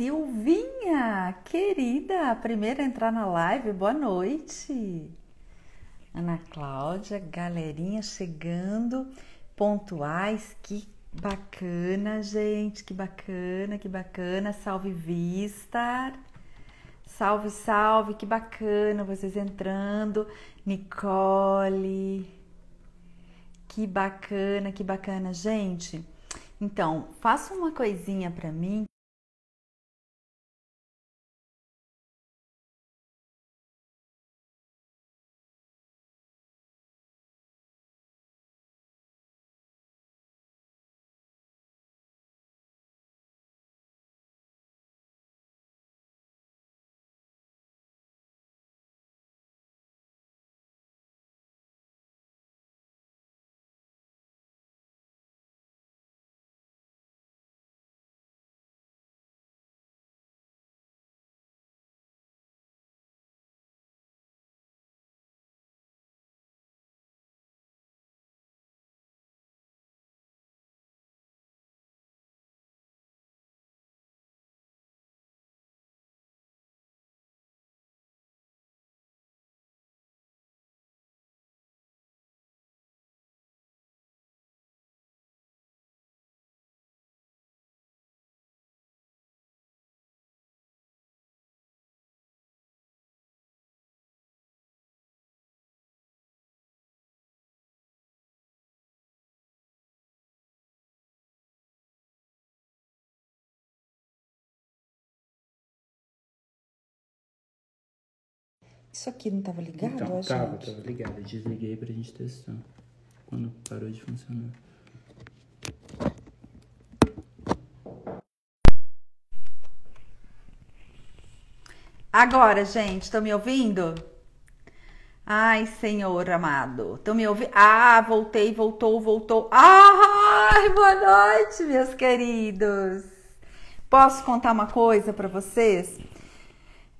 Silvinha, querida, primeira a entrar na live, boa noite. Ana Cláudia, galerinha chegando, pontuais, que bacana, gente, que bacana, que bacana. Salve Vistar, salve, salve, que bacana vocês entrando. Nicole, que bacana, que bacana, gente. Então, faça uma coisinha para mim. Isso aqui não estava ligado, Então, ó, tava, gente? tava ligado. Eu Desliguei pra gente testar. Quando parou de funcionar. Agora, gente, estão me ouvindo? Ai, Senhor amado, estão me ouvindo? Ah, voltei, voltou, voltou. Ai, boa noite, meus queridos. Posso contar uma coisa para vocês?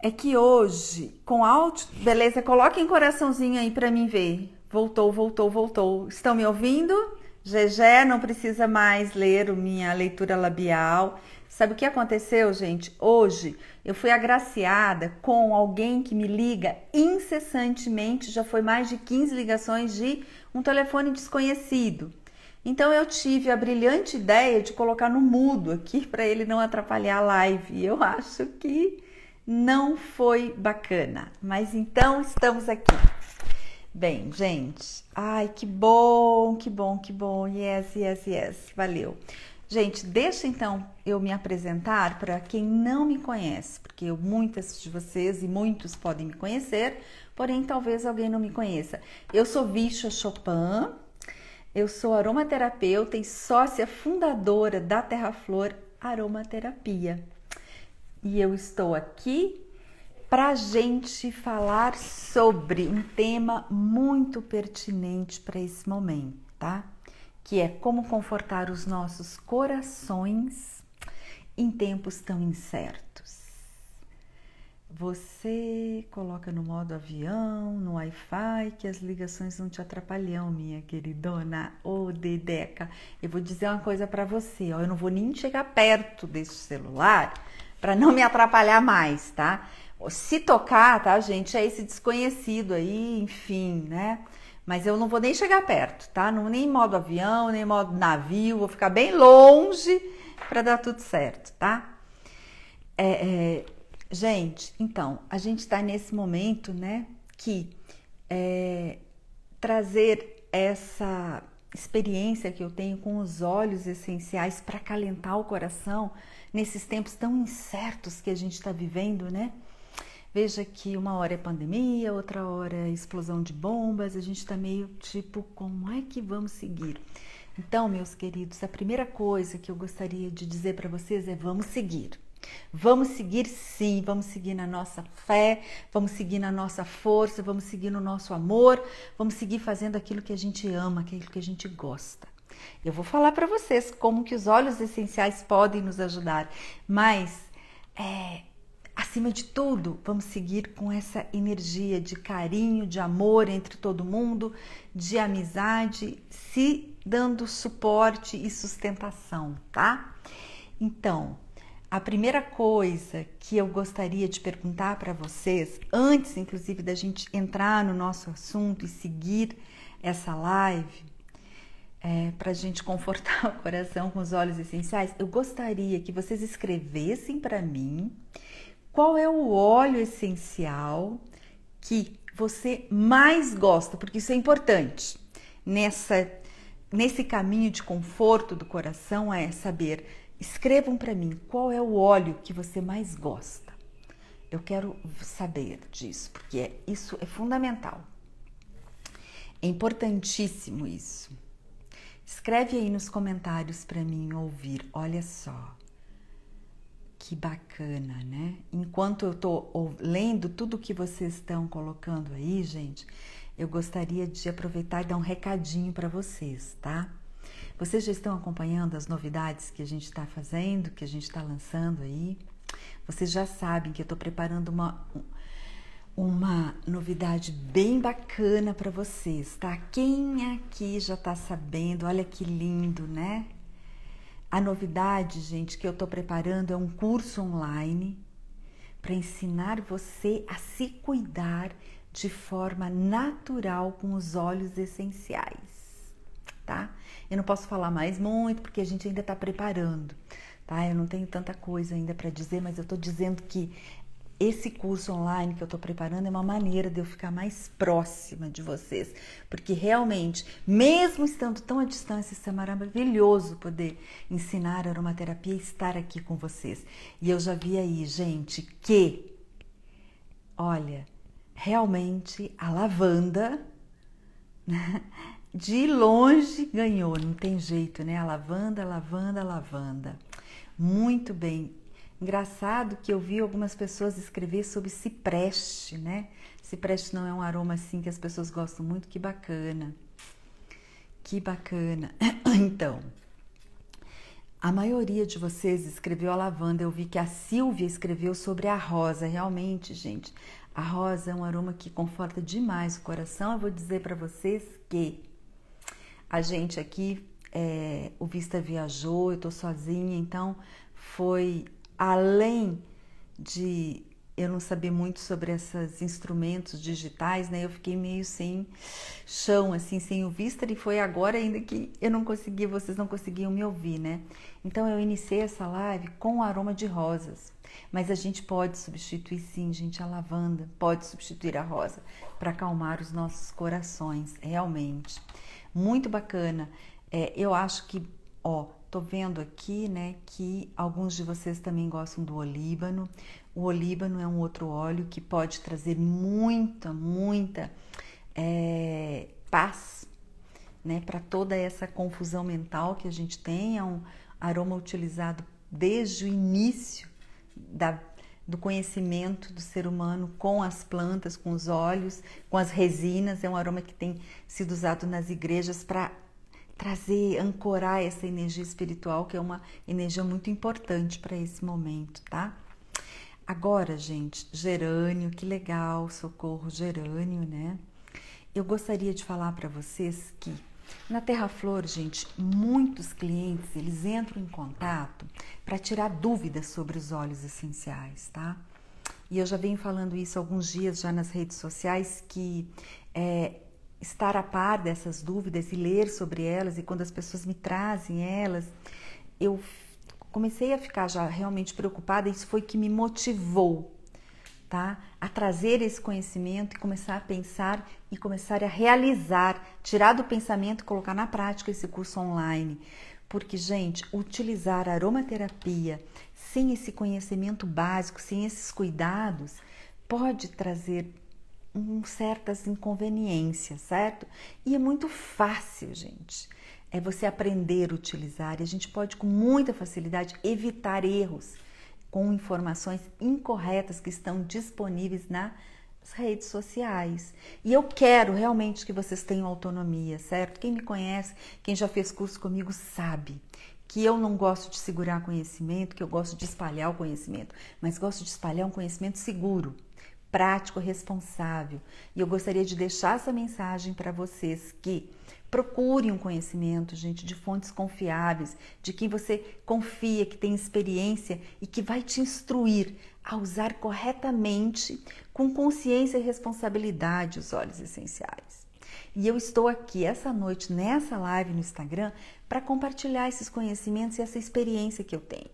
É que hoje, com áudio, beleza, coloquem coraçãozinho aí para mim ver. Voltou, voltou, voltou. Estão me ouvindo? Gegé não precisa mais ler minha leitura labial. Sabe o que aconteceu, gente? Hoje eu fui agraciada com alguém que me liga incessantemente, já foi mais de 15 ligações de um telefone desconhecido. Então eu tive a brilhante ideia de colocar no mudo aqui para ele não atrapalhar a live. Eu acho que não foi bacana. Mas então estamos aqui. Bem, gente, ai que bom, que bom, que bom. Yes, yes, yes. Valeu. Gente, deixa então eu me apresentar para quem não me conhece, porque muitas de vocês e muitos podem me conhecer, porém talvez alguém não me conheça. Eu sou Visha Chopin, eu sou aromaterapeuta e sócia fundadora da Terra Flor Aromaterapia. E eu estou aqui para gente falar sobre um tema muito pertinente para esse momento, tá? Que é como confortar os nossos corações em tempos tão incertos. Você coloca no modo avião, no Wi-Fi, que as ligações não te atrapalham, minha queridona. Ô, oh, Dedeca, eu vou dizer uma coisa para você, ó, eu não vou nem chegar perto desse celular para não me atrapalhar mais, tá? Se tocar, tá, gente, é esse desconhecido aí, enfim, né? Mas eu não vou nem chegar perto, tá? Não, nem modo avião, nem modo navio, vou ficar bem longe para dar tudo certo, tá? É, é, gente, então, a gente está nesse momento, né, que é, trazer essa experiência que eu tenho com os óleos essenciais para calentar o coração nesses tempos tão incertos que a gente está vivendo, né? Veja que uma hora é pandemia, outra hora é explosão de bombas, a gente está meio tipo, como é que vamos seguir? Então, meus queridos, a primeira coisa que eu gostaria de dizer para vocês é: vamos seguir. Vamos seguir sim, vamos seguir na nossa fé, vamos seguir na nossa força, vamos seguir no nosso amor, vamos seguir fazendo aquilo que a gente ama, aquilo que a gente gosta. Eu vou falar para vocês como que os óleos essenciais podem nos ajudar, mas é, acima de tudo, vamos seguir com essa energia de carinho, de amor entre todo mundo, de amizade, se dando suporte e sustentação, tá? Então, a primeira coisa que eu gostaria de perguntar para vocês, antes inclusive da gente entrar no nosso assunto e seguir essa live, é, para a gente confortar o coração com os óleos essenciais, eu gostaria que vocês escrevessem para mim qual é o óleo essencial que você mais gosta, porque isso é importante nessa nesse caminho de conforto do coração é saber. Escrevam para mim qual é o óleo que você mais gosta. Eu quero saber disso, porque é, isso é fundamental. É importantíssimo isso. Escreve aí nos comentários para mim ouvir. Olha só. Que bacana, né? Enquanto eu tô lendo tudo que vocês estão colocando aí, gente, eu gostaria de aproveitar e dar um recadinho para vocês, tá? Vocês já estão acompanhando as novidades que a gente está fazendo, que a gente está lançando aí. Vocês já sabem que eu estou preparando uma, uma novidade bem bacana para vocês, tá? Quem aqui já está sabendo? Olha que lindo, né? A novidade, gente, que eu estou preparando é um curso online para ensinar você a se cuidar de forma natural com os óleos essenciais, tá? Eu não posso falar mais muito porque a gente ainda está preparando, tá? Eu não tenho tanta coisa ainda para dizer, mas eu estou dizendo que esse curso online que eu estou preparando é uma maneira de eu ficar mais próxima de vocês, porque realmente, mesmo estando tão à distância, isso é maravilhoso poder ensinar aromaterapia e estar aqui com vocês. E eu já vi aí, gente, que, olha, realmente a lavanda de longe ganhou, não tem jeito, né? A lavanda, lavanda, lavanda. Muito bem. Engraçado que eu vi algumas pessoas escrever sobre cipreste, né? Cipreste não é um aroma assim que as pessoas gostam muito, que bacana. Que bacana. Então, a maioria de vocês escreveu a lavanda. Eu vi que a Silvia escreveu sobre a rosa. Realmente, gente, a rosa é um aroma que conforta demais o coração. Eu vou dizer para vocês que a gente aqui, é, o Vista viajou, eu tô sozinha, então foi além de eu não saber muito sobre esses instrumentos digitais, né? Eu fiquei meio sem chão, assim, sem o Vista e foi agora ainda que eu não consegui, vocês não conseguiam me ouvir, né? Então eu iniciei essa live com o aroma de rosas. Mas a gente pode substituir sim, gente, a lavanda, pode substituir a rosa para acalmar os nossos corações, realmente. Muito bacana. É, eu acho que, ó, tô vendo aqui, né, que alguns de vocês também gostam do olíbano. O olíbano é um outro óleo que pode trazer muita, muita é, paz, né, para toda essa confusão mental que a gente tem. É um aroma utilizado desde o início da, do conhecimento do ser humano com as plantas, com os óleos, com as resinas. É um aroma que tem sido usado nas igrejas para trazer, ancorar essa energia espiritual, que é uma energia muito importante para esse momento, tá? Agora, gente, gerânio, que legal, socorro gerânio, né? Eu gostaria de falar para vocês que na Terra Flor, gente, muitos clientes eles entram em contato para tirar dúvidas sobre os óleos essenciais, tá? E eu já venho falando isso alguns dias já nas redes sociais que é, estar a par dessas dúvidas e ler sobre elas e quando as pessoas me trazem elas, eu comecei a ficar já realmente preocupada. Isso foi que me motivou tá? A trazer esse conhecimento e começar a pensar e começar a realizar, tirar do pensamento e colocar na prática esse curso online. Porque, gente, utilizar a aromaterapia sem esse conhecimento básico, sem esses cuidados, pode trazer um, certas inconveniências, certo? E é muito fácil, gente. É você aprender a utilizar e a gente pode, com muita facilidade, evitar erros com informações incorretas que estão disponíveis nas redes sociais. E eu quero realmente que vocês tenham autonomia, certo? Quem me conhece, quem já fez curso comigo, sabe que eu não gosto de segurar conhecimento, que eu gosto de espalhar o conhecimento, mas gosto de espalhar um conhecimento seguro, prático, responsável. E eu gostaria de deixar essa mensagem para vocês que procurem um conhecimento, gente, de fontes confiáveis, de quem você confia, que tem experiência e que vai te instruir a usar corretamente, com consciência e responsabilidade, os óleos essenciais. E eu estou aqui essa noite, nessa live no Instagram, para compartilhar esses conhecimentos e essa experiência que eu tenho.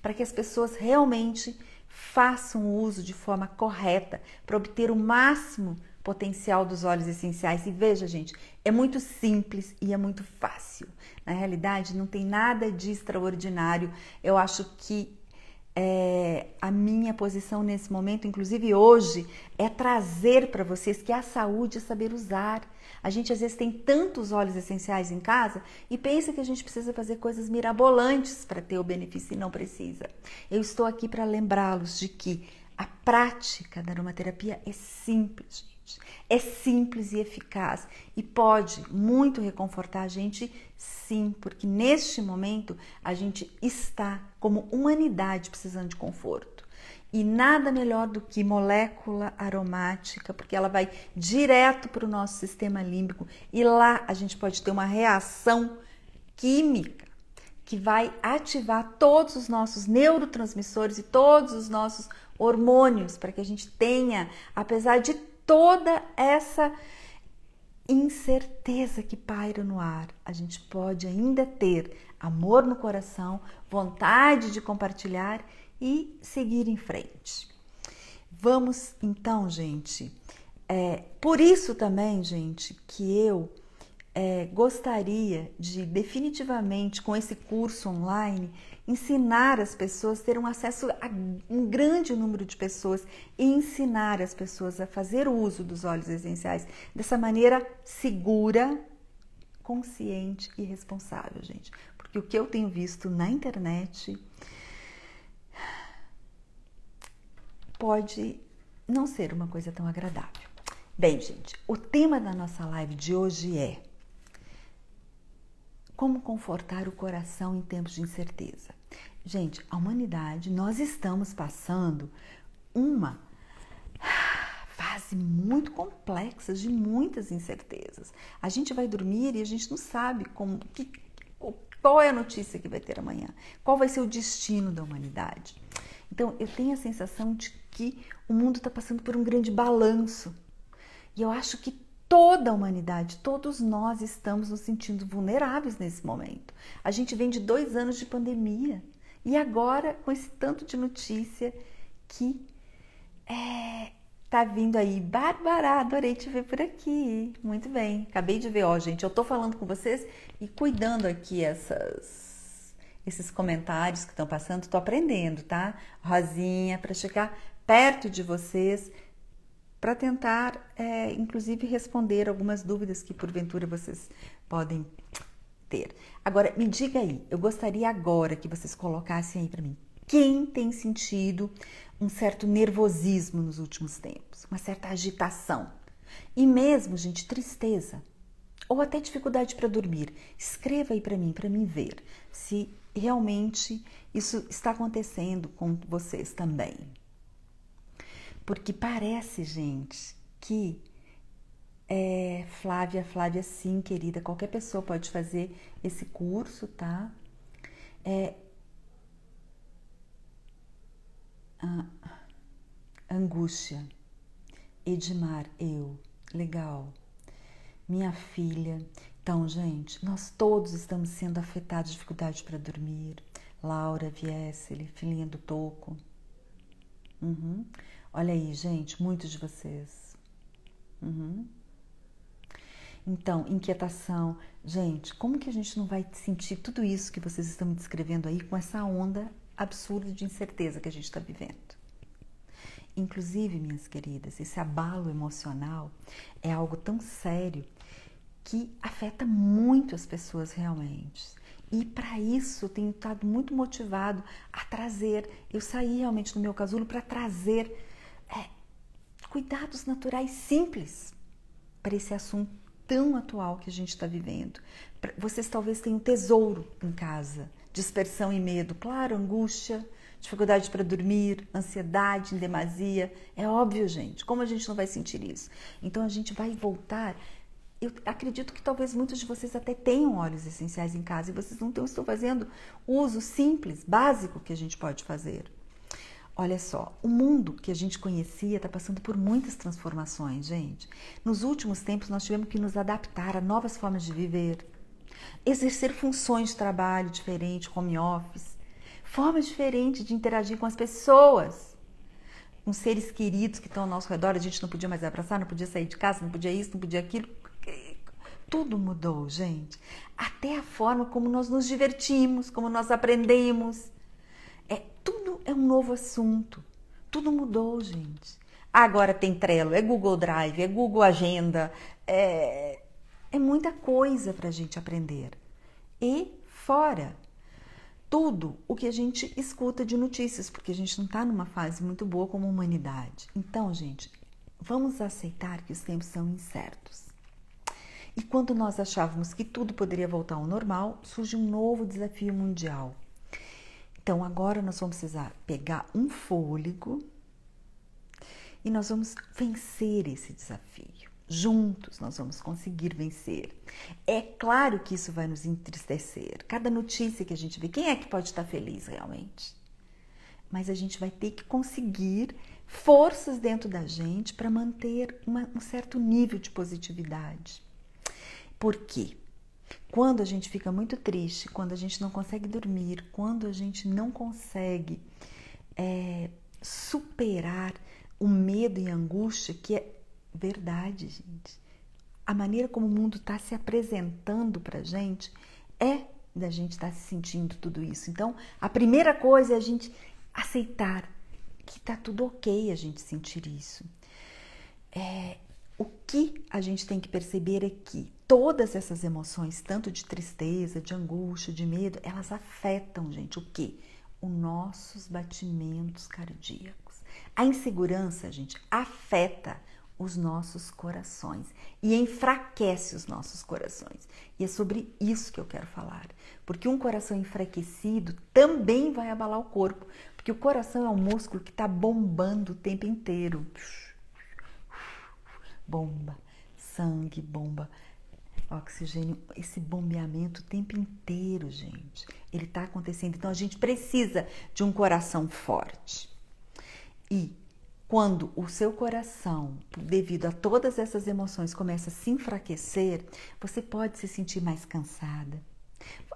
Para que as pessoas realmente façam uso de forma correta para obter o máximo potencial dos óleos essenciais. E veja, gente, é muito simples e é muito fácil. Na realidade, não tem nada de extraordinário. Eu acho que é, a minha posição nesse momento, inclusive hoje, é trazer para vocês que a saúde é saber usar. A gente às vezes tem tantos óleos essenciais em casa e pensa que a gente precisa fazer coisas mirabolantes para ter o benefício e não precisa. Eu estou aqui para lembrá-los de que a prática da aromaterapia é simples, é simples e eficaz e pode muito reconfortar a gente, sim, porque neste momento a gente está como humanidade precisando de conforto. E nada melhor do que molécula aromática, porque ela vai direto para o nosso sistema límbico. E lá a gente pode ter uma reação química que vai ativar todos os nossos neurotransmissores e todos os nossos hormônios para que a gente tenha, apesar de toda essa incerteza que paira no ar, a gente pode ainda ter amor no coração, vontade de compartilhar e seguir em frente. Vamos então, gente. É, por isso também, gente, que eu é, gostaria de definitivamente com esse curso online ensinar as pessoas, ter um acesso a um grande número de pessoas e ensinar as pessoas a fazer uso dos óleos essenciais dessa maneira segura, consciente e responsável, gente. Porque o que eu tenho visto na internet pode não ser uma coisa tão agradável. Bem, gente, o tema da nossa live de hoje é como confortar o coração em tempos de incerteza? Gente, a humanidade, nós estamos passando uma fase muito complexa de muitas incertezas. A gente vai dormir e a gente não sabe como que, qual é a notícia que vai ter amanhã, qual vai ser o destino da humanidade. Então, eu tenho a sensação de que o mundo está passando por um grande balanço. E eu acho que toda a humanidade, todos nós estamos nos sentindo vulneráveis nesse momento. A gente vem de dois anos de pandemia e agora com esse tanto de notícia que é, tá vindo aí. Bárbara, adorei te ver por aqui. Muito bem, acabei de ver, ó, gente. Eu tô falando com vocês e cuidando aqui essas, esses comentários que estão passando. Tô aprendendo, tá? Rosinha, para chegar perto de vocês para tentar, é, inclusive, responder algumas dúvidas que porventura vocês podem ter. Agora, me diga aí, eu gostaria agora que vocês colocassem aí para mim. Quem tem sentido um certo nervosismo nos últimos tempos, uma certa agitação e mesmo, gente, tristeza ou até dificuldade para dormir? Escreva aí para mim, para mim ver se realmente isso está acontecendo com vocês também. Porque parece, gente, que é, Flávia, Flávia, sim, querida, qualquer pessoa pode fazer esse curso, tá? É, angústia. Edmar, eu. Legal. Minha filha. Então, gente, nós todos estamos sendo afetados, dificuldade para dormir. Laura, Viessele, filhinha do Toco. Uhum. Olha aí, gente, muitos de vocês. Uhum. Então, inquietação. Gente, como que a gente não vai sentir tudo isso que vocês estão me descrevendo aí com essa onda absurda de incerteza que a gente está vivendo? Inclusive, minhas queridas, esse abalo emocional é algo tão sério que afeta muito as pessoas realmente. E para isso tenho estado muito motivado a trazer. Eu saí realmente do meu casulo para trazer é, cuidados naturais simples para esse assunto tão atual que a gente está vivendo. Vocês talvez tenham tesouro em casa, dispersão e medo, claro, angústia, dificuldade para dormir, ansiedade em demasia. É óbvio, gente. Como a gente não vai sentir isso? Então a gente vai voltar. Eu acredito que talvez muitos de vocês até tenham óleos essenciais em casa e vocês não estão fazendo uso simples, básico que a gente pode fazer. Olha só, o mundo que a gente conhecia está passando por muitas transformações, gente. Nos últimos tempos, nós tivemos que nos adaptar a novas formas de viver, exercer funções de trabalho diferentes, home office, formas diferentes de interagir com as pessoas, com seres queridos que estão ao nosso redor. A gente não podia mais abraçar, não podia sair de casa, não podia isso, não podia aquilo. Tudo mudou, gente. Até a forma como nós nos divertimos, como nós aprendemos. É tudo é um novo assunto. Tudo mudou, gente. Agora tem Trello, é Google Drive, é Google Agenda, é, é muita coisa para a gente aprender. E fora tudo o que a gente escuta de notícias, porque a gente não está numa fase muito boa como humanidade. Então, gente, vamos aceitar que os tempos são incertos. E quando nós achávamos que tudo poderia voltar ao normal, surge um novo desafio mundial. Então, agora nós vamos precisar pegar um fôlego e nós vamos vencer esse desafio. Juntos nós vamos conseguir vencer. É claro que isso vai nos entristecer. Cada notícia que a gente vê, quem é que pode estar feliz realmente? Mas a gente vai ter que conseguir forças dentro da gente para manter uma, um certo nível de positividade. Por quê? Quando a gente fica muito triste, quando a gente não consegue dormir, quando a gente não consegue é, superar o medo e a angústia que é verdade, gente. A maneira como o mundo está se apresentando para gente é da gente estar tá se sentindo tudo isso. Então, a primeira coisa é a gente aceitar que tá tudo ok a gente sentir isso. É, o que a gente tem que perceber é que todas essas emoções, tanto de tristeza, de angústia, de medo, elas afetam, gente, o que? Os nossos batimentos cardíacos. A insegurança, gente, afeta os nossos corações e enfraquece os nossos corações. E é sobre isso que eu quero falar, porque um coração enfraquecido também vai abalar o corpo, porque o coração é um músculo que está bombando o tempo inteiro. Bomba, sangue, bomba, oxigênio, esse bombeamento o tempo inteiro, gente. Ele está acontecendo. Então a gente precisa de um coração forte. E quando o seu coração, devido a todas essas emoções, começa a se enfraquecer, você pode se sentir mais cansada.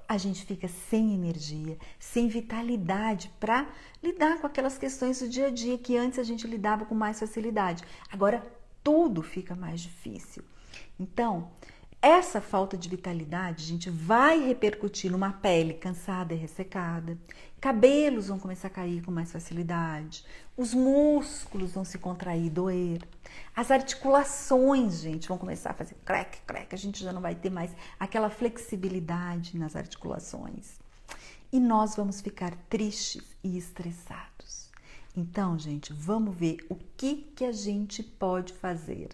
A gente fica sem energia, sem vitalidade para lidar com aquelas questões do dia a dia que antes a gente lidava com mais facilidade. Agora tudo fica mais difícil. Então, essa falta de vitalidade, gente, vai repercutir numa pele cansada e ressecada. Cabelos vão começar a cair com mais facilidade. Os músculos vão se contrair, doer. As articulações, gente, vão começar a fazer crack, crack. A gente já não vai ter mais aquela flexibilidade nas articulações. E nós vamos ficar tristes e estressados. Então, gente, vamos ver o que, que a gente pode fazer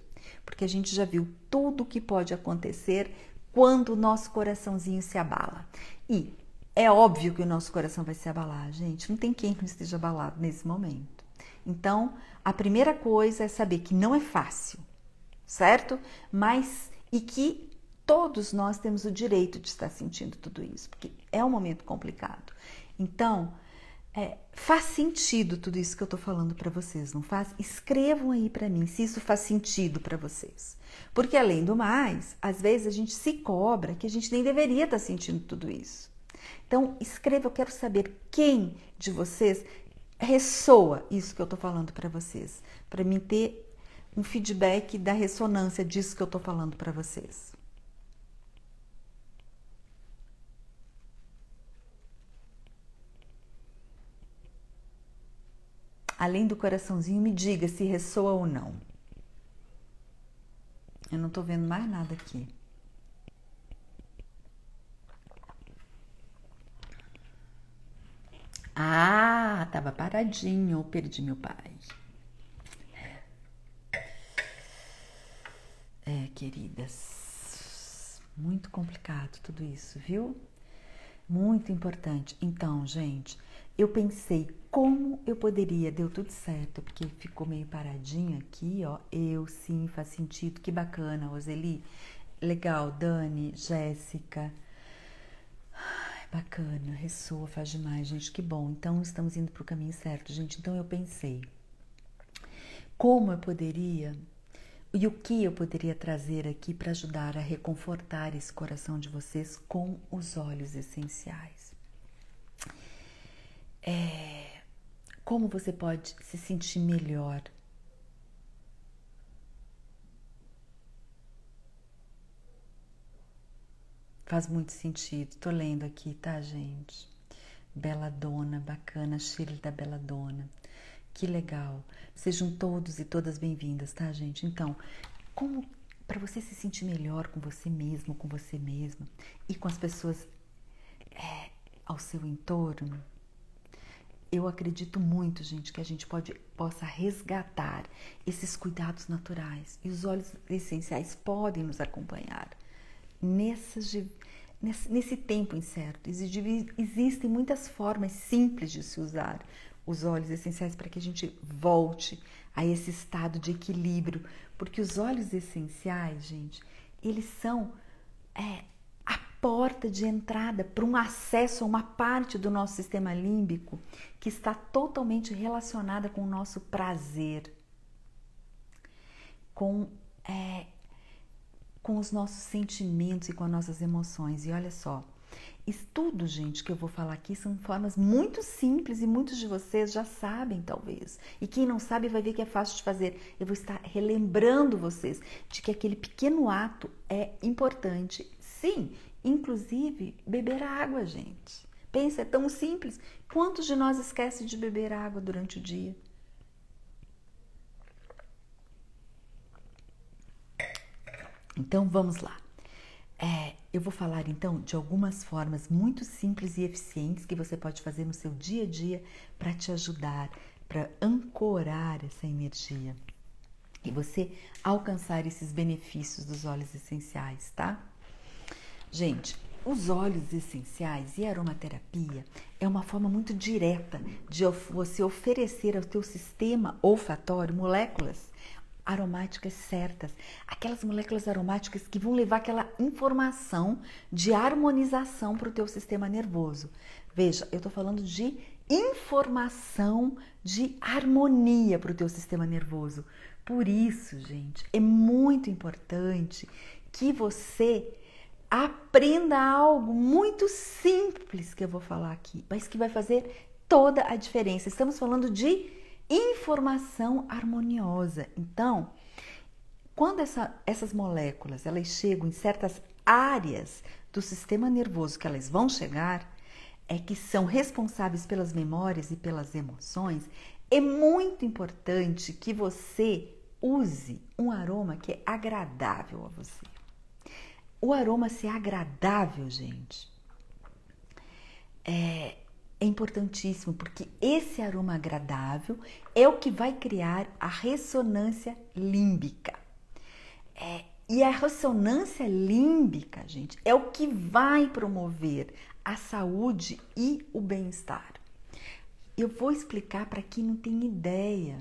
porque a gente já viu tudo o que pode acontecer quando o nosso coraçãozinho se abala. E é óbvio que o nosso coração vai se abalar, gente. Não tem quem não esteja abalado nesse momento. Então, a primeira coisa é saber que não é fácil, certo? Mas e que todos nós temos o direito de estar sentindo tudo isso, porque é um momento complicado. Então, é, faz sentido tudo isso que eu tô falando para vocês, não faz? Escrevam aí para mim se isso faz sentido para vocês. Porque além do mais, às vezes a gente se cobra que a gente nem deveria estar tá sentindo tudo isso. Então, escreva, eu quero saber quem de vocês ressoa isso que eu tô falando para vocês, para mim ter um feedback da ressonância disso que eu tô falando para vocês. Além do coraçãozinho, me diga se ressoa ou não. Eu não tô vendo mais nada aqui. Ah, tava paradinho, perdi meu pai. É, queridas, muito complicado tudo isso, viu? Muito importante. Então, gente, eu pensei como eu poderia, deu tudo certo, porque ficou meio paradinho aqui, ó. Eu sim, faz sentido. Que bacana, Roseli. Legal, Dani, Jéssica. Bacana, ressoa, faz demais, gente, que bom. Então estamos indo para o caminho certo, gente. Então eu pensei, como eu poderia e o que eu poderia trazer aqui para ajudar a reconfortar esse coração de vocês com os olhos essenciais? É, como você pode se sentir melhor? Faz muito sentido. Tô lendo aqui, tá, gente? Bela Dona, bacana, Chile da Bela Dona. Que legal. Sejam todos e todas bem-vindas, tá, gente? Então, como para você se sentir melhor com você mesmo, com você mesma e com as pessoas é, ao seu entorno, eu acredito muito, gente, que a gente pode, possa resgatar esses cuidados naturais e os óleos essenciais podem nos acompanhar nessas, nesse, nesse tempo incerto. Existem muitas formas simples de se usar os óleos essenciais para que a gente volte a esse estado de equilíbrio, porque os óleos essenciais, gente, eles são é, porta de entrada para um acesso a uma parte do nosso sistema límbico que está totalmente relacionada com o nosso prazer, com, é, com os nossos sentimentos e com as nossas emoções. E olha só, estudos, gente, que eu vou falar aqui são formas muito simples e muitos de vocês já sabem, talvez. E quem não sabe vai ver que é fácil de fazer. Eu vou estar relembrando vocês de que aquele pequeno ato é importante. Sim, Inclusive, beber água, gente. Pensa, é tão simples. Quantos de nós esquecem de beber água durante o dia? Então vamos lá. É, eu vou falar então de algumas formas muito simples e eficientes que você pode fazer no seu dia a dia para te ajudar, para ancorar essa energia e você alcançar esses benefícios dos óleos essenciais, tá? Gente, os óleos essenciais e aromaterapia é uma forma muito direta de você oferecer ao teu sistema olfatório moléculas aromáticas certas, aquelas moléculas aromáticas que vão levar aquela informação de harmonização para o teu sistema nervoso. Veja, eu estou falando de informação de harmonia para o teu sistema nervoso. Por isso, gente, é muito importante que você aprenda algo muito simples que eu vou falar aqui, mas que vai fazer toda a diferença. Estamos falando de informação harmoniosa. Então, quando essa, essas moléculas elas chegam em certas áreas do sistema nervoso que elas vão chegar, é que são responsáveis pelas memórias e pelas emoções, é muito importante que você use um aroma que é agradável a você o aroma ser agradável, gente, é, é importantíssimo, porque esse aroma agradável é o que vai criar a ressonância límbica. É, e a ressonância límbica, gente, é o que vai promover a saúde e o bem-estar. Eu vou explicar para quem não tem ideia.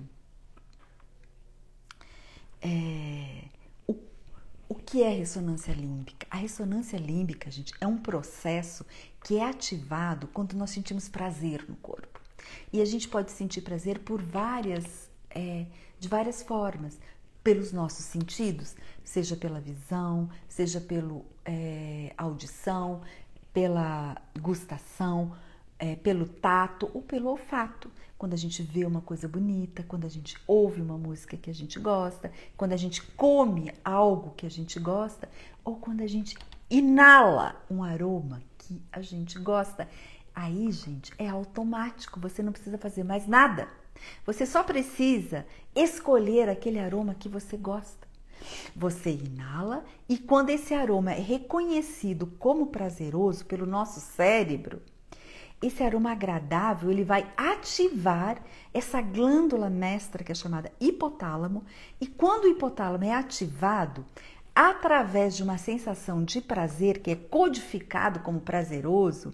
É, o que é ressonância límbica? A ressonância límbica, gente, é um processo que é ativado quando nós sentimos prazer no corpo. E a gente pode sentir prazer por várias, é, de várias formas, pelos nossos sentidos, seja pela visão, seja pela é, audição, pela gustação, é, pelo tato ou pelo olfato quando a gente vê uma coisa bonita, quando a gente ouve uma música que a gente gosta, quando a gente come algo que a gente gosta, ou quando a gente inala um aroma que a gente gosta. Aí, gente, é automático, você não precisa fazer mais nada. Você só precisa escolher aquele aroma que você gosta. Você inala e quando esse aroma é reconhecido como prazeroso pelo nosso cérebro, esse aroma agradável ele vai ativar essa glândula mestra que é chamada hipotálamo e quando o hipotálamo é ativado através de uma sensação de prazer que é codificado como prazeroso,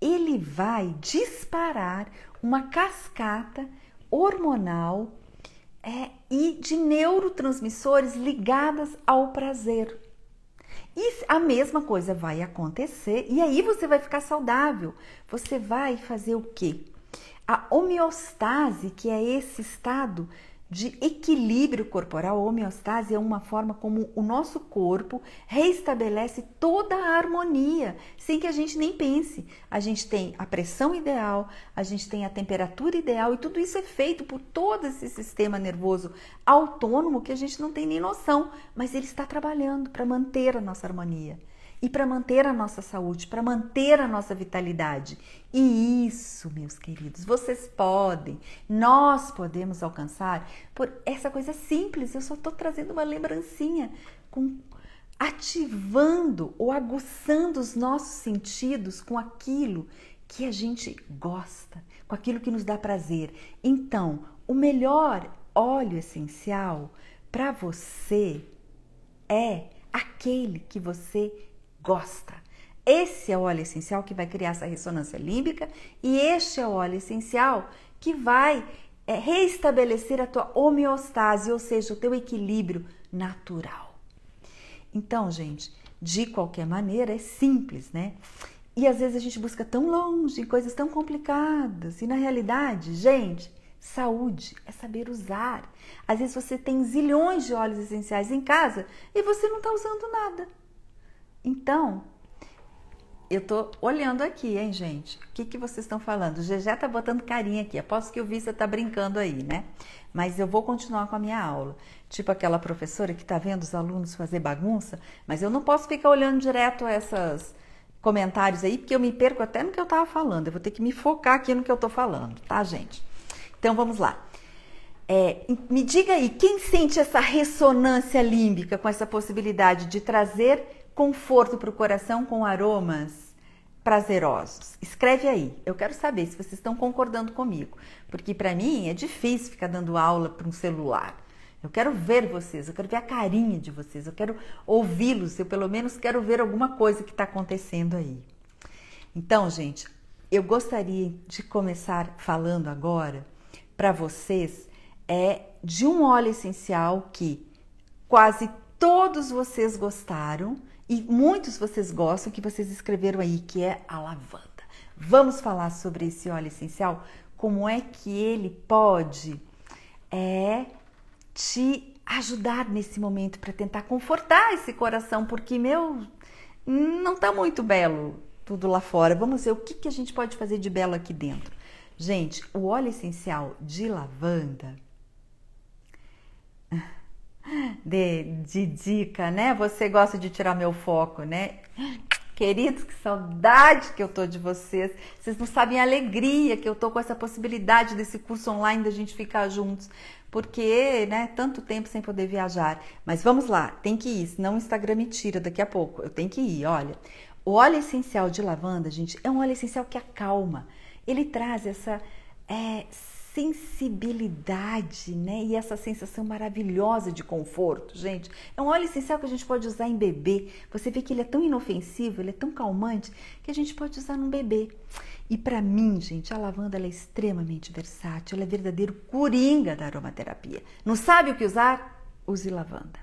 ele vai disparar uma cascata hormonal é, e de neurotransmissores ligadas ao prazer. E a mesma coisa vai acontecer e aí você vai ficar saudável. Você vai fazer o quê? A homeostase, que é esse estado de equilíbrio corporal, a homeostase é uma forma como o nosso corpo reestabelece toda a harmonia, sem que a gente nem pense. A gente tem a pressão ideal, a gente tem a temperatura ideal e tudo isso é feito por todo esse sistema nervoso autônomo que a gente não tem nem noção, mas ele está trabalhando para manter a nossa harmonia e para manter a nossa saúde, para manter a nossa vitalidade. E isso, meus queridos, vocês podem, nós podemos alcançar por essa coisa simples. Eu só estou trazendo uma lembrancinha com ativando ou aguçando os nossos sentidos com aquilo que a gente gosta, com aquilo que nos dá prazer. Então, o melhor óleo essencial para você é aquele que você gosta. Esse é o óleo essencial que vai criar essa ressonância límbica e este é o óleo essencial que vai é, reestabelecer a tua homeostase, ou seja, o teu equilíbrio natural. Então, gente, de qualquer maneira, é simples, né? E às vezes a gente busca tão longe, coisas tão complicadas. E na realidade, gente, saúde é saber usar. Às vezes você tem zilhões de óleos essenciais em casa e você não está usando nada. Então, eu tô olhando aqui, hein, gente? O que, que vocês estão falando? O GG tá botando carinha aqui. Aposto que o Vista tá brincando aí, né? Mas eu vou continuar com a minha aula. Tipo aquela professora que tá vendo os alunos fazer bagunça, mas eu não posso ficar olhando direto essas comentários aí, porque eu me perco até no que eu tava falando. Eu vou ter que me focar aqui no que eu tô falando, tá, gente? Então vamos lá. É, me diga aí, quem sente essa ressonância límbica com essa possibilidade de trazer conforto para o coração com aromas prazerosos. Escreve aí. Eu quero saber se vocês estão concordando comigo, porque para mim é difícil ficar dando aula para um celular. Eu quero ver vocês, eu quero ver a carinha de vocês, eu quero ouvi-los, eu pelo menos quero ver alguma coisa que está acontecendo aí. Então, gente, eu gostaria de começar falando agora para vocês é de um óleo essencial que quase todos vocês gostaram e muitos vocês gostam que vocês escreveram aí, que é a lavanda. Vamos falar sobre esse óleo essencial, como é que ele pode é, te ajudar nesse momento para tentar confortar esse coração, porque meu não tá muito belo tudo lá fora. Vamos ver o que, que a gente pode fazer de belo aqui dentro. Gente, o óleo essencial de lavanda de, de dica, né? Você gosta de tirar meu foco, né? Queridos, que saudade que eu tô de vocês. Vocês não sabem a alegria que eu tô com essa possibilidade desse curso online da gente ficar juntos. Porque, né, tanto tempo sem poder viajar. Mas vamos lá, tem que ir, senão o Instagram me tira daqui a pouco. Eu tenho que ir, olha. O óleo essencial de lavanda, gente, é um óleo essencial que acalma. Ele traz essa é, sensibilidade, né? E essa sensação maravilhosa de conforto, gente. É um óleo essencial que a gente pode usar em bebê. Você vê que ele é tão inofensivo, ele é tão calmante que a gente pode usar num bebê. E para mim, gente, a lavanda é extremamente versátil, ela é verdadeiro coringa da aromaterapia. Não sabe o que usar? Use lavanda.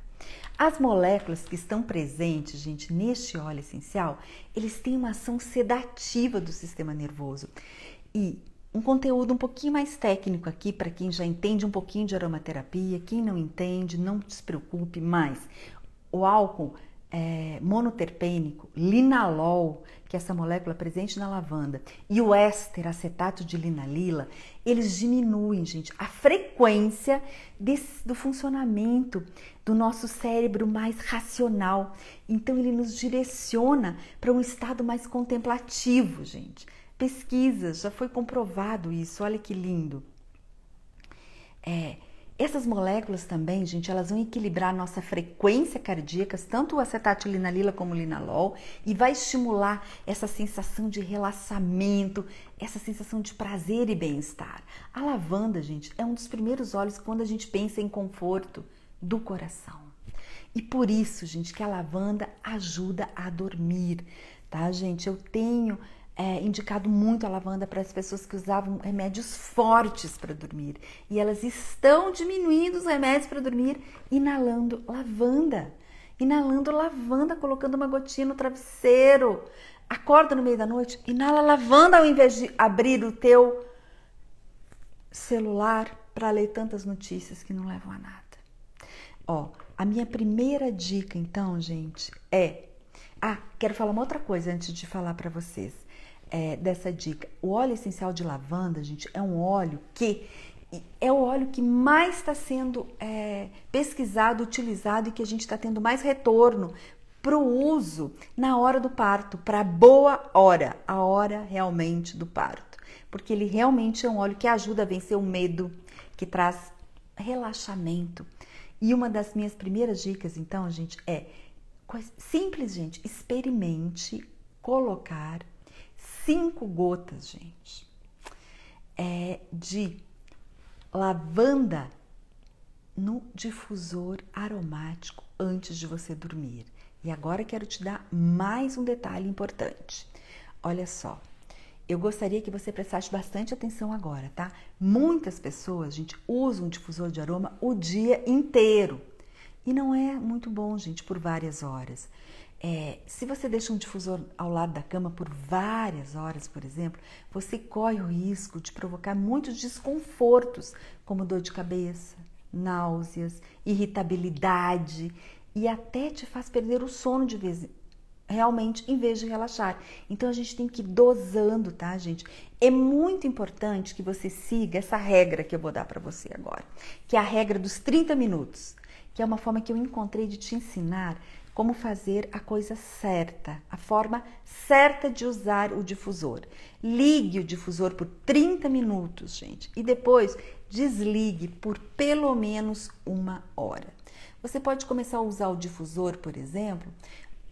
As moléculas que estão presentes, gente, neste óleo essencial, eles têm uma ação sedativa do sistema nervoso. E um conteúdo um pouquinho mais técnico aqui para quem já entende um pouquinho de aromaterapia. Quem não entende, não se preocupe mais. O álcool é, monoterpênico, linalol, que é essa molécula presente na lavanda, e o éster, acetato de linalila, eles diminuem, gente, a frequência desse, do funcionamento do nosso cérebro mais racional. Então, ele nos direciona para um estado mais contemplativo, gente pesquisas, já foi comprovado isso, olha que lindo. É, essas moléculas também, gente, elas vão equilibrar a nossa frequência cardíaca, tanto o acetato-linalila como o linalol, e vai estimular essa sensação de relaxamento, essa sensação de prazer e bem-estar. A lavanda, gente, é um dos primeiros óleos quando a gente pensa em conforto do coração. E por isso, gente, que a lavanda ajuda a dormir, tá, gente? Eu tenho é, indicado muito a lavanda para as pessoas que usavam remédios fortes para dormir. E elas estão diminuindo os remédios para dormir inalando lavanda. Inalando lavanda, colocando uma gotinha no travesseiro. Acorda no meio da noite, inala lavanda ao invés de abrir o teu celular para ler tantas notícias que não levam a nada. Ó, a minha primeira dica então, gente, é ah, quero falar uma outra coisa antes de falar para vocês é, dessa dica. O óleo essencial de lavanda, gente, é um óleo que é o óleo que mais está sendo é, pesquisado, utilizado e que a gente está tendo mais retorno para o uso na hora do parto, para a boa hora, a hora realmente do parto. Porque ele realmente é um óleo que ajuda a vencer o medo, que traz relaxamento. E uma das minhas primeiras dicas, então, gente, é simples, gente, experimente colocar cinco gotas, gente, é, de lavanda no difusor aromático antes de você dormir. E agora quero te dar mais um detalhe importante. Olha só, eu gostaria que você prestasse bastante atenção agora, tá? Muitas pessoas, gente, usam um difusor de aroma o dia inteiro. E não é muito bom, gente, por várias horas. É, se você deixa um difusor ao lado da cama por várias horas, por exemplo, você corre o risco de provocar muitos desconfortos, como dor de cabeça, náuseas, irritabilidade e até te faz perder o sono de vez realmente em vez de relaxar. Então a gente tem que ir dosando, tá, gente? É muito importante que você siga essa regra que eu vou dar para você agora, que é a regra dos 30 minutos, que é uma forma que eu encontrei de te ensinar como fazer a coisa certa, a forma certa de usar o difusor. Ligue o difusor por 30 minutos, gente, e depois desligue por pelo menos uma hora. Você pode começar a usar o difusor, por exemplo,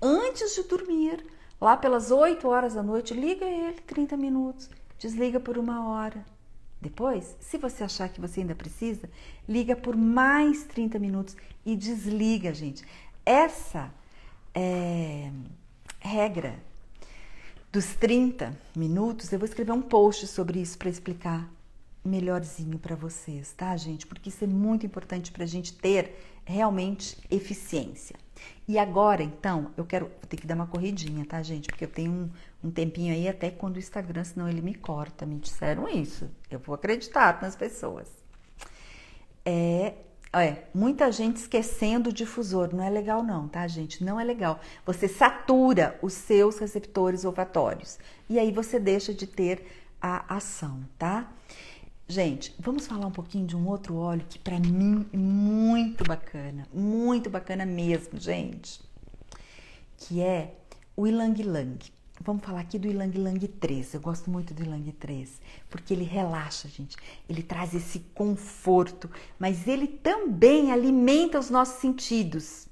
antes de dormir, lá pelas 8 horas da noite, liga ele 30 minutos, desliga por uma hora. Depois, se você achar que você ainda precisa, liga por mais 30 minutos e desliga, gente. Essa é, regra dos 30 minutos, eu vou escrever um post sobre isso para explicar melhorzinho para vocês, tá, gente? Porque isso é muito importante para a gente ter realmente eficiência. E agora, então, eu quero ter que dar uma corridinha, tá, gente? Porque eu tenho um, um tempinho aí até quando o Instagram, senão ele me corta. Me disseram isso. Eu vou acreditar nas pessoas. É, é, muita gente esquecendo o difusor. Não é legal, não, tá, gente? Não é legal. Você satura os seus receptores olfatórios. E aí você deixa de ter a ação, tá? Gente, vamos falar um pouquinho de um outro óleo que para mim é muito bacana, muito bacana mesmo, gente. Que é o Ilang Lang. Vamos falar aqui do Ilang Lang 3. Eu gosto muito do Ilang 3, porque ele relaxa, gente. Ele traz esse conforto, mas ele também alimenta os nossos sentidos.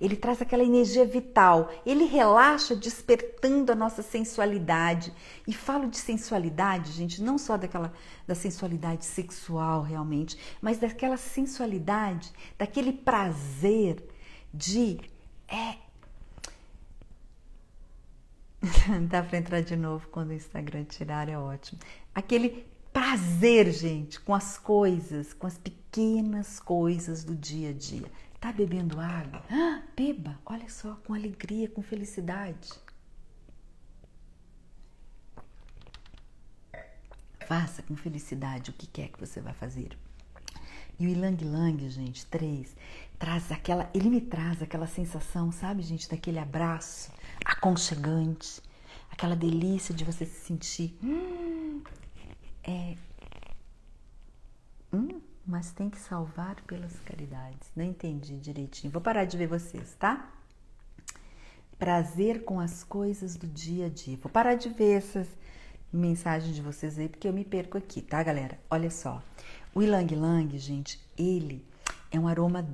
Ele traz aquela energia vital, ele relaxa despertando a nossa sensualidade. E falo de sensualidade, gente, não só daquela da sensualidade sexual realmente, mas daquela sensualidade, daquele prazer de é Dá para entrar de novo quando o Instagram tirar, é ótimo. Aquele prazer, gente, com as coisas, com as pequenas coisas do dia a dia. Tá bebendo água? Ah, beba, olha só, com alegria, com felicidade. Faça com felicidade o que quer que você vai fazer. E o Ilang Lang, gente, três, traz aquela, ele me traz aquela sensação, sabe, gente, daquele abraço aconchegante, aquela delícia de você se sentir. Hum, é. Hum, mas tem que salvar pelas caridades. Não entendi direitinho. Vou parar de ver vocês, tá? Prazer com as coisas do dia a dia. Vou parar de ver essas mensagens de vocês aí, porque eu me perco aqui, tá, galera? Olha só. O Ilang Lang, gente, ele é um aroma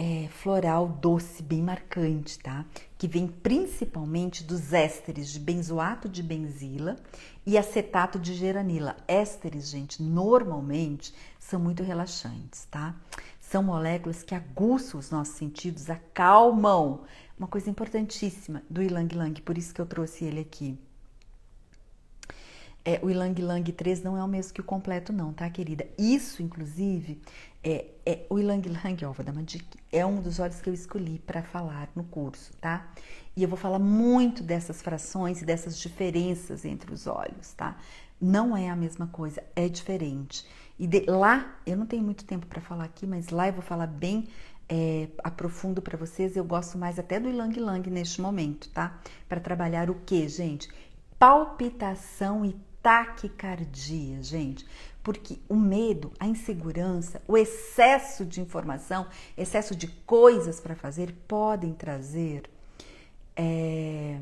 é, floral doce, bem marcante, tá? Que vem principalmente dos ésteres de benzoato de benzila e acetato de geranila. Ésteres, gente, normalmente são muito relaxantes, tá? São moléculas que aguçam os nossos sentidos, acalmam. Uma coisa importantíssima do Ilang Lang, por isso que eu trouxe ele aqui. É, o Ilang Lang 3 não é o mesmo que o completo, não, tá, querida? Isso, inclusive, é, é o Ilang Lang, ó, vou dar uma dica, é um dos olhos que eu escolhi para falar no curso, tá? E eu vou falar muito dessas frações e dessas diferenças entre os olhos, tá? Não é a mesma coisa, é diferente. E de, lá, eu não tenho muito tempo para falar aqui, mas lá eu vou falar bem é, aprofundo para vocês. Eu gosto mais até do Ilang Lang neste momento, tá? Para trabalhar o que, gente? Palpitação e taquicardia, gente. Porque o medo, a insegurança, o excesso de informação, excesso de coisas para fazer podem trazer é,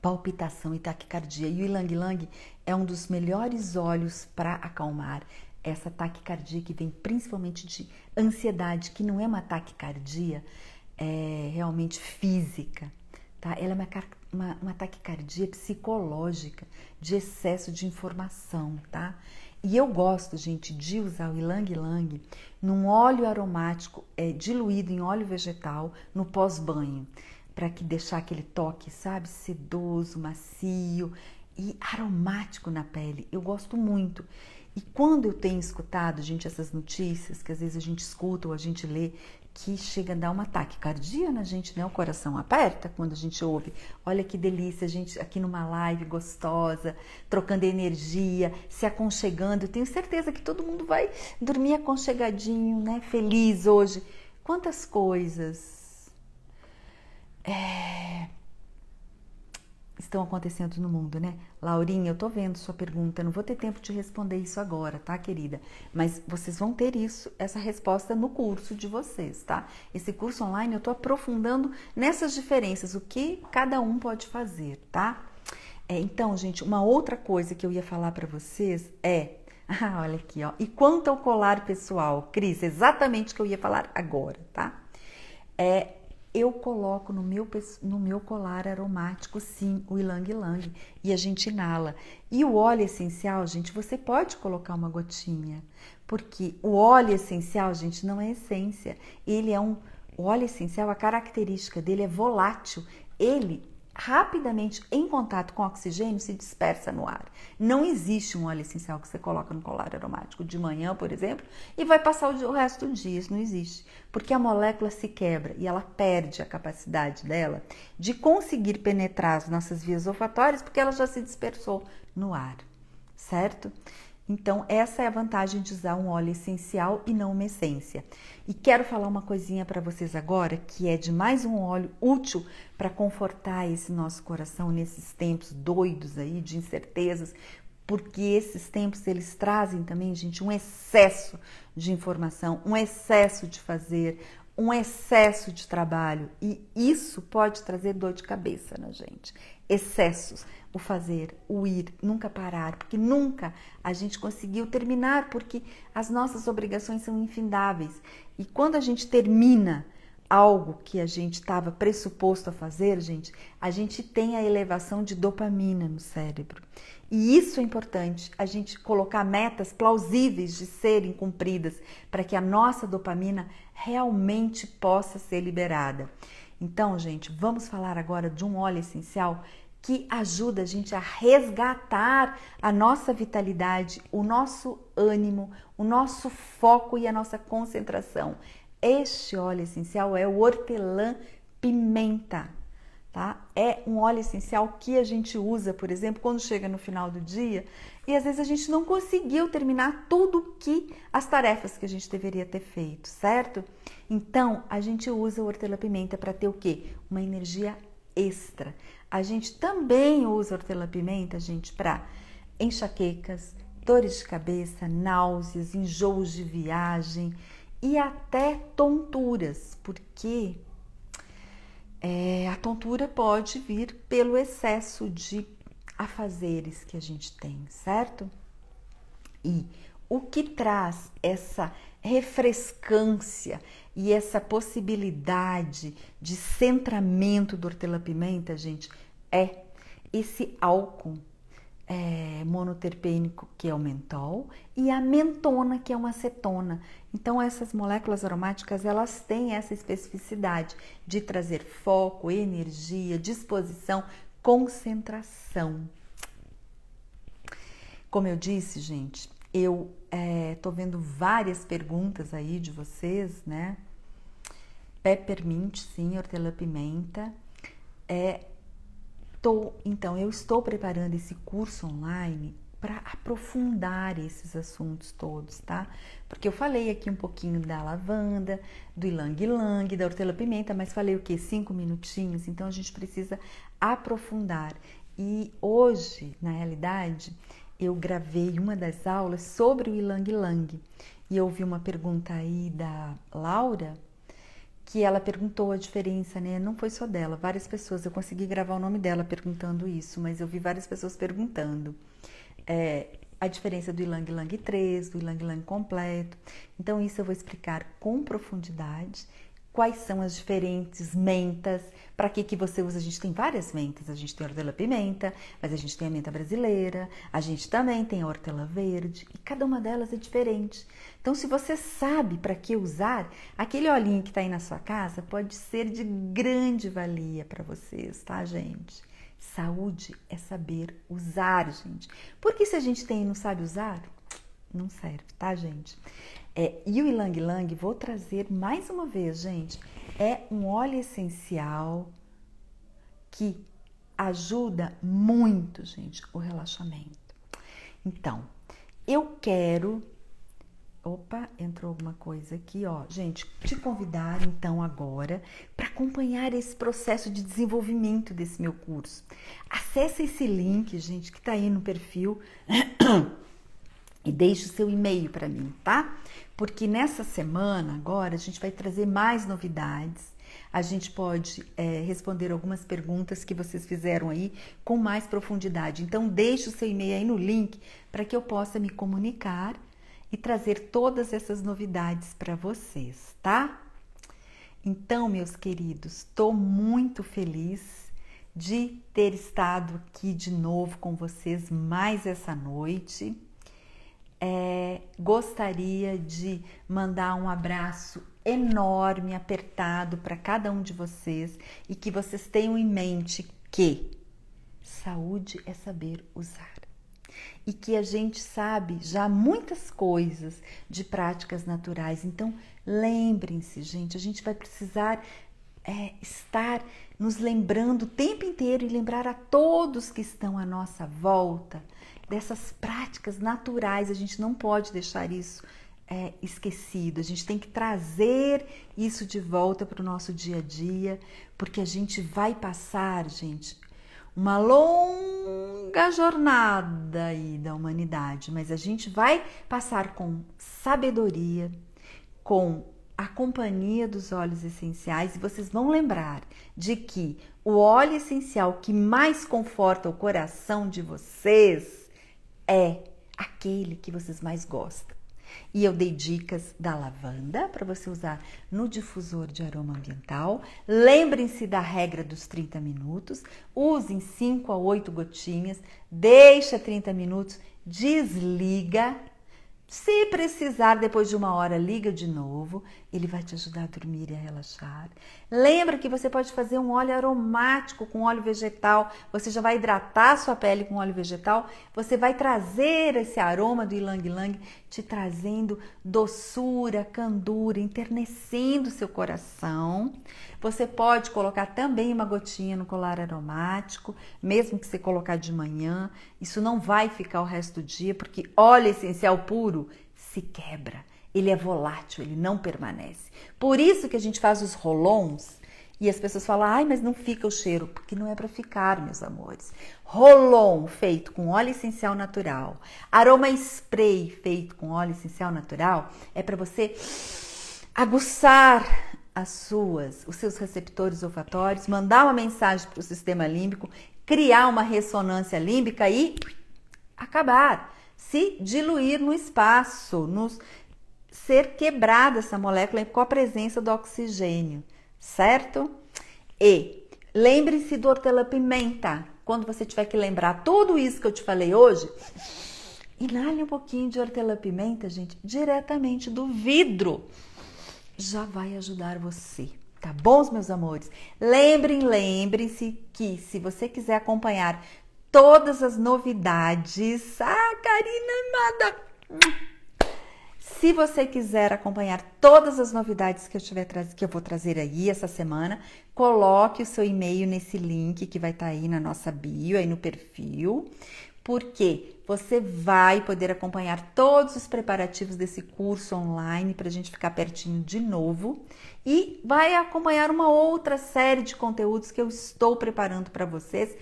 palpitação e taquicardia. E o Ilang Lang é um dos melhores olhos para acalmar essa taquicardia que vem principalmente de ansiedade, que não é uma taquicardia é, realmente física, tá? Ela é uma uma, uma taquicardia psicológica, de excesso de informação, tá? E eu gosto, gente, de usar o Ilang num óleo aromático é, diluído em óleo vegetal no pós-banho, para que deixar aquele toque, sabe, sedoso, macio e aromático na pele. Eu gosto muito. E quando eu tenho escutado, gente, essas notícias que às vezes a gente escuta ou a gente lê que chega a dar um ataque cardíaco na gente, né? O coração aperta quando a gente ouve. Olha que delícia, a gente aqui numa live gostosa, trocando energia, se aconchegando. Eu tenho certeza que todo mundo vai dormir aconchegadinho, né? Feliz hoje. Quantas coisas. É estão acontecendo no mundo, né? Laurinha, eu tô vendo sua pergunta, não vou ter tempo de responder isso agora, tá, querida? Mas vocês vão ter isso, essa resposta no curso de vocês, tá? Esse curso online eu tô aprofundando nessas diferenças, o que cada um pode fazer, tá? É, então, gente, uma outra coisa que eu ia falar para vocês é ah, olha aqui, ó. E quanto ao colar pessoal, Cris, exatamente o que eu ia falar agora, tá? É eu coloco no meu, no meu colar aromático, sim, o ilang ilang, e a gente inala. E o óleo essencial, gente, você pode colocar uma gotinha, porque o óleo essencial, gente, não é essência. Ele é um o óleo essencial, a característica dele é volátil. Ele rapidamente em contato com oxigênio se dispersa no ar. Não existe um óleo essencial que você coloca no colar aromático de manhã, por exemplo, e vai passar o, resto do dia. Isso não existe. Porque a molécula se quebra e ela perde a capacidade dela de conseguir penetrar as nossas vias olfatórias porque ela já se dispersou no ar, certo? Então, essa é a vantagem de usar um óleo essencial e não uma essência. E quero falar uma coisinha para vocês agora, que é de mais um óleo útil para confortar esse nosso coração nesses tempos doidos aí de incertezas, porque esses tempos eles trazem também, gente, um excesso de informação, um excesso de fazer, um excesso de trabalho e isso pode trazer dor de cabeça na gente. Excessos o fazer, o ir, nunca parar, porque nunca a gente conseguiu terminar, porque as nossas obrigações são infindáveis. E quando a gente termina algo que a gente estava pressuposto a fazer, gente, a gente tem a elevação de dopamina no cérebro. E isso é importante, a gente colocar metas plausíveis de serem cumpridas para que a nossa dopamina realmente possa ser liberada. Então, gente, vamos falar agora de um óleo essencial que ajuda a gente a resgatar a nossa vitalidade, o nosso ânimo, o nosso foco e a nossa concentração. Este óleo essencial é o hortelã pimenta, tá? É um óleo essencial que a gente usa, por exemplo, quando chega no final do dia e às vezes a gente não conseguiu terminar tudo que as tarefas que a gente deveria ter feito, certo? Então, a gente usa o hortelã pimenta para ter o quê? Uma energia extra. A gente também usa hortelã-pimenta, gente, para enxaquecas, dores de cabeça, náuseas, enjoos de viagem e até tonturas, porque é, a tontura pode vir pelo excesso de afazeres que a gente tem, certo? E o que traz essa refrescância e essa possibilidade de centramento do hortelã-pimenta, gente, é esse álcool é, monoterpênico, que é o mentol, e a mentona, que é uma acetona. Então, essas moléculas aromáticas, elas têm essa especificidade de trazer foco, energia, disposição, concentração. Como eu disse, gente, eu é, tô vendo várias perguntas aí de vocês, né? Peppermint, sim, hortelã-pimenta. É, tô, então, eu estou preparando esse curso online para aprofundar esses assuntos todos, tá? Porque eu falei aqui um pouquinho da lavanda, do ilang-ilang, da hortelã-pimenta, mas falei o que? Cinco minutinhos, então a gente precisa aprofundar. E hoje, na realidade, eu gravei uma das aulas sobre o ilang-ilang e eu vi uma pergunta aí da Laura que ela perguntou a diferença, né? Não foi só dela, várias pessoas. Eu consegui gravar o nome dela perguntando isso, mas eu vi várias pessoas perguntando é, a diferença do Ilang Lang 3, do Ilang Lang completo. Então, isso eu vou explicar com profundidade. Quais são as diferentes mentas? Para que que você usa? A gente tem várias mentas. A gente tem a hortelã-pimenta, mas a gente tem a menta brasileira. A gente também tem a hortelã verde. E cada uma delas é diferente. Então, se você sabe para que usar, aquele olhinho que está aí na sua casa pode ser de grande valia para vocês, tá, gente? Saúde é saber usar, gente. Porque se a gente tem e não sabe usar, não serve, tá, gente? É, e o Ilang Lang, vou trazer mais uma vez, gente, é um óleo essencial que ajuda muito, gente, o relaxamento. Então, eu quero Opa, entrou alguma coisa aqui, ó. Gente, te convidar então agora para acompanhar esse processo de desenvolvimento desse meu curso. Acesse esse link, gente, que tá aí no perfil e deixe o seu e-mail para mim, tá? Porque nessa semana agora a gente vai trazer mais novidades. A gente pode é, responder algumas perguntas que vocês fizeram aí com mais profundidade. Então, deixe o seu e-mail aí no link para que eu possa me comunicar e trazer todas essas novidades para vocês, tá? Então, meus queridos, estou muito feliz de ter estado aqui de novo com vocês mais essa noite. É, gostaria de mandar um abraço enorme, apertado para cada um de vocês e que vocês tenham em mente que saúde é saber usar e que a gente sabe já muitas coisas de práticas naturais. Então, lembrem-se, gente, a gente vai precisar é, estar nos lembrando o tempo inteiro e lembrar a todos que estão à nossa volta dessas práticas naturais. A gente não pode deixar isso é, esquecido. A gente tem que trazer isso de volta para o nosso dia a dia, porque a gente vai passar, gente, uma longa jornada aí da humanidade, mas a gente vai passar com sabedoria, com a companhia dos óleos essenciais e vocês vão lembrar de que o óleo essencial que mais conforta o coração de vocês é aquele que vocês mais gostam. E eu dei dicas da lavanda para você usar no difusor de aroma ambiental. Lembrem-se da regra dos 30 minutos. Usem 5 a 8 gotinhas, deixa 30 minutos, desliga se precisar, depois de uma hora, liga de novo. Ele vai te ajudar a dormir e a relaxar. Lembra que você pode fazer um óleo aromático com óleo vegetal. Você já vai hidratar a sua pele com óleo vegetal. Você vai trazer esse aroma do ilang-ilang, te trazendo doçura, candura, enternecendo seu coração. Você pode colocar também uma gotinha no colar aromático, mesmo que você colocar de manhã. Isso não vai ficar o resto do dia, porque óleo essencial puro se quebra. Ele é volátil, ele não permanece. Por isso que a gente faz os rolons e as pessoas falam, ai, mas não fica o cheiro, porque não é para ficar, meus amores. Rolon feito com óleo essencial natural, aroma spray feito com óleo essencial natural, é para você aguçar as suas, os seus receptores olfatórios, mandar uma mensagem para o sistema límbico, criar uma ressonância límbica e acabar, se diluir no espaço, nos, ser quebrada essa molécula com a presença do oxigênio, certo? E lembre-se do hortelã-pimenta. Quando você tiver que lembrar tudo isso que eu te falei hoje, inale um pouquinho de hortelã-pimenta, gente, diretamente do vidro já vai ajudar você. Tá bom, meus amores? Lembrem, lembrem-se que se você quiser acompanhar todas as novidades, ah, Karina amada. Se você quiser acompanhar todas as novidades que eu, tiver que eu vou trazer aí essa semana, coloque o seu e-mail nesse link que vai estar tá aí na nossa bio, aí no perfil, porque você vai poder acompanhar todos os preparativos desse curso online para a gente ficar pertinho de novo e vai acompanhar uma outra série de conteúdos que eu estou preparando para vocês,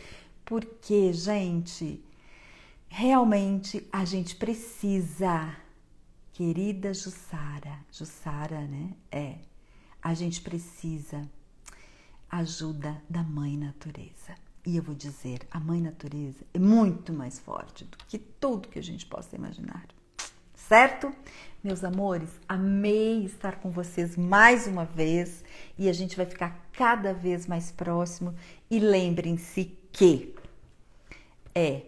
porque, gente, realmente a gente precisa Querida Jussara, Jussara, né? É, a gente precisa ajuda da Mãe Natureza. E eu vou dizer, a Mãe Natureza é muito mais forte do que tudo que a gente possa imaginar. Certo? Meus amores, amei estar com vocês mais uma vez e a gente vai ficar cada vez mais próximo. E lembrem-se que é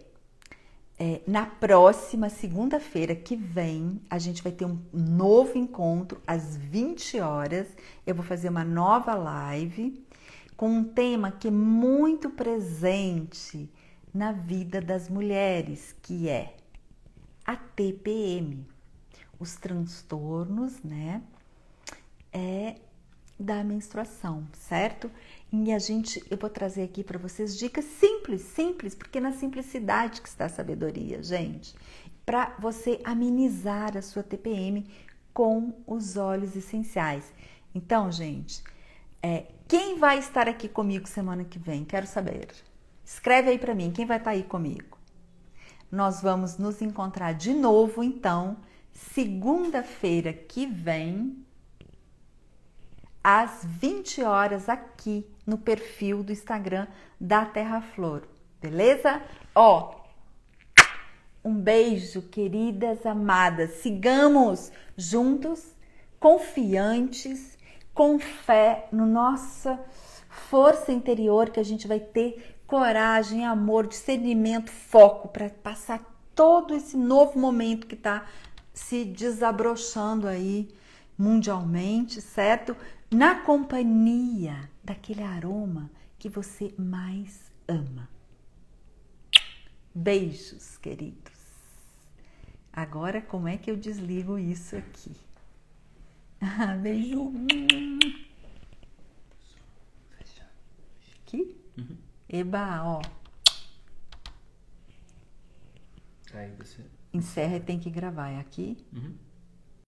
é, na próxima segunda-feira que vem, a gente vai ter um novo encontro às 20 horas. Eu vou fazer uma nova live com um tema que é muito presente na vida das mulheres, que é a TPM, os transtornos, né? É da menstruação, certo? E a gente, eu vou trazer aqui para vocês dicas simples, simples, porque na simplicidade que está a sabedoria, gente. Para você amenizar a sua TPM com os óleos essenciais. Então, gente, é, quem vai estar aqui comigo semana que vem? Quero saber. Escreve aí para mim, quem vai estar aí comigo? Nós vamos nos encontrar de novo, então, segunda-feira que vem, às 20 horas aqui no perfil do Instagram da Terra Flor, beleza? Ó, um beijo, queridas amadas. Sigamos juntos, confiantes, com fé no nossa força interior que a gente vai ter coragem, amor, discernimento, foco para passar todo esse novo momento que está se desabrochando aí mundialmente, certo? Na companhia daquele aroma que você mais ama. Beijos, queridos. Agora, como é que eu desligo isso aqui? Ah, beijo. Aqui? Uhum. Eba, ó. Aí você. Encerra e tem que gravar. É aqui? Uhum.